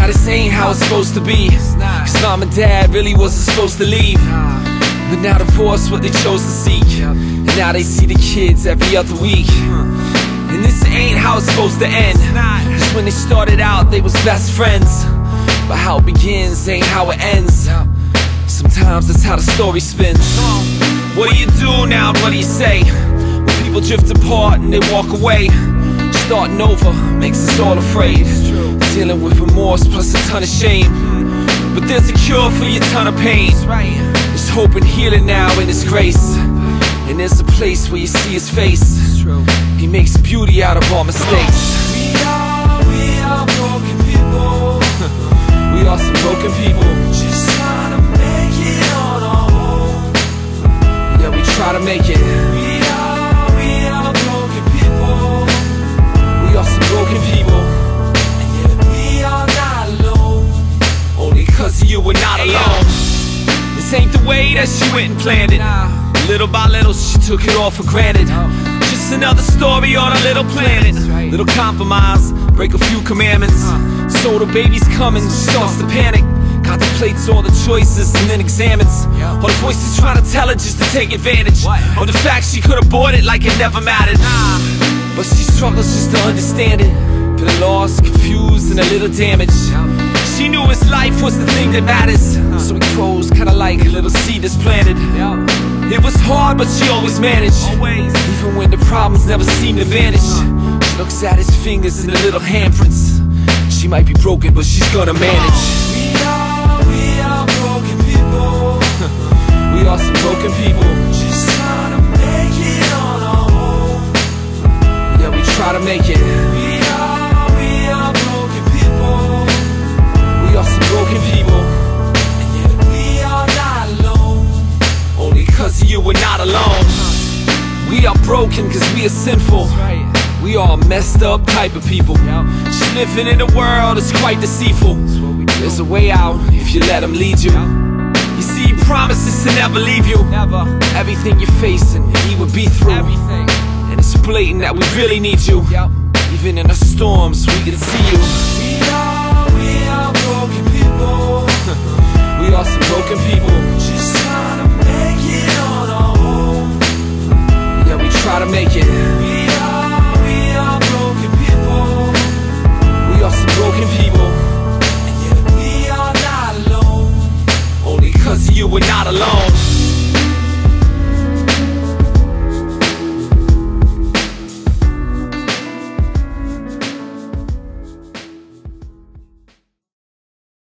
how it's supposed to be. Cause mom and dad really wasn't supposed to leave. But now divorce what they chose to seek. And now they see the kids every other week. And this ain't how it's supposed to end. Cause when they started out, they was best friends. But how it begins ain't how it ends. Sometimes that's how the story spins. What do you do now? What do you say? When people drift apart and they walk away. Starting over makes us all afraid. Dealing with remorse plus a ton of shame. But there's a cure for your ton of pain. There's hope and healing now in His grace. And there's a place where you see His face. He makes beauty out of all mistakes. We are, we are broken people. We are some broken people. Just trying to make it on our own. Yeah, we try to make it. Way that she went and planned it. Little by little, she took it all for granted. Just another story on a little planet. Little compromise, break a few commandments. So the baby's coming, she starts to panic. Contemplates all the choices and then examines all the voices trying to tell her just to take advantage of the fact she could abort it like it never mattered. But she struggles just to understand it. Feeling lost, confused, and a little damaged. She knew his life was the thing that matters. Uh-huh. So he grows kinda like a little seed that's planted. It was hard, but she always managed. Even when the problems never seemed to vanish. Uh-huh. She looks at his fingers and the little handprints. She might be broken, but she's gonna manage. We are, we are broken people. We are some broken people. Just trying to make it on our own. Yeah, we try to make it. Broken cause we are sinful. We are messed up type of people. Just living in a world that's quite deceitful. There's a way out if you let him lead you. You see, he promises to never leave you. Everything you're facing, he will be through. And it's blatant that we really need you. Even in the storms, we can see you. Cause you were not alone.